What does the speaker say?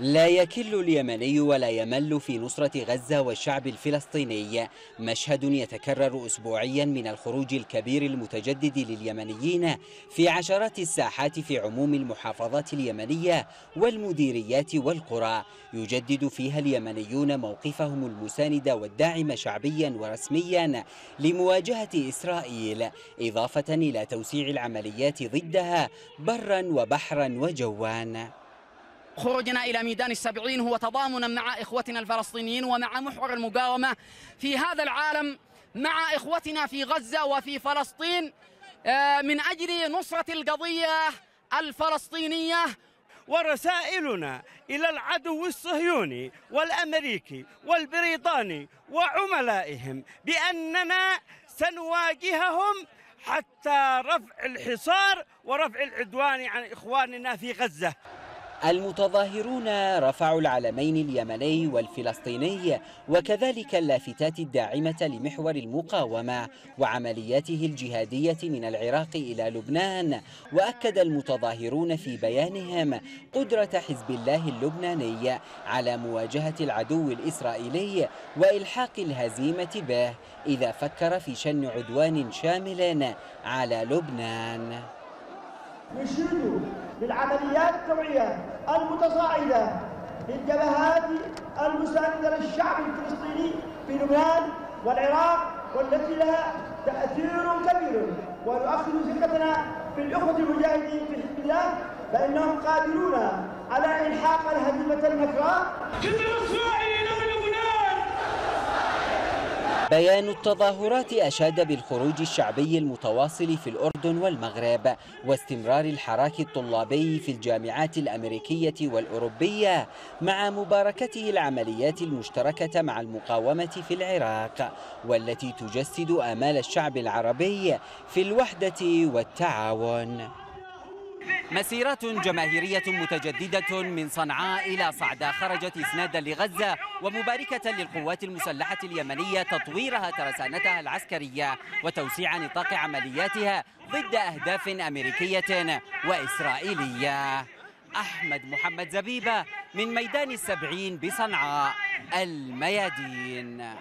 لا يكل اليمني ولا يمل في نصرة غزة والشعب الفلسطيني. مشهد يتكرر أسبوعيا من الخروج الكبير المتجدد لليمنيين في عشرات الساحات في عموم المحافظات اليمنية والمديريات والقرى. يجدد فيها اليمنيون موقفهم المساند والداعم شعبيا ورسميا لمواجهة إسرائيل إضافة إلى توسيع العمليات ضدها برا وبحرا وجوان خروجنا إلى ميدان السبعين هو تضامنا مع إخوتنا الفلسطينيين ومع محور المقاومة في هذا العالم مع إخوتنا في غزة وفي فلسطين من أجل نصرة القضية الفلسطينية. ورسائلنا إلى العدو الصهيوني والأمريكي والبريطاني وعملائهم بأننا سنواجههم حتى رفع الحصار ورفع العدوان عن إخواننا في غزة. المتظاهرون رفعوا العلمين اليمني والفلسطيني وكذلك اللافتات الداعمة لمحور المقاومة وعملياته الجهادية من العراق إلى لبنان. وأكد المتظاهرون في بيانهم قدرة حزب الله اللبناني على مواجهة العدو الإسرائيلي وإلحاق الهزيمة به إذا فكر في شن عدوان شامل على لبنان. بالعمليات التوعية المتصاعدة للجبهات المساندة للشعب الفلسطيني في لبنان والعراق والتي لها تأثير كبير. ونؤخذ ثقتنا في الأخوة المجاهدين في حزب الله بأنهم قادرون على إلحاق الهزيمة المكراء بيان التظاهرات أشاد بالخروج الشعبي المتواصل في الأردن والمغرب واستمرار الحراك الطلابي في الجامعات الأمريكية والأوروبية مع مباركته العمليات المشتركة مع المقاومة في العراق والتي تجسد آمال الشعب العربي في الوحدة والتعاون. مسيرات جماهيرية متجددة من صنعاء إلى صعدة خرجت إسنادا لغزة ومباركة للقوات المسلحة اليمنية تطويرها ترسانتها العسكرية وتوسيع نطاق عملياتها ضد أهداف أمريكية وإسرائيلية. أحمد محمد زبيبة من ميدان السبعين بصنعاء الميادين.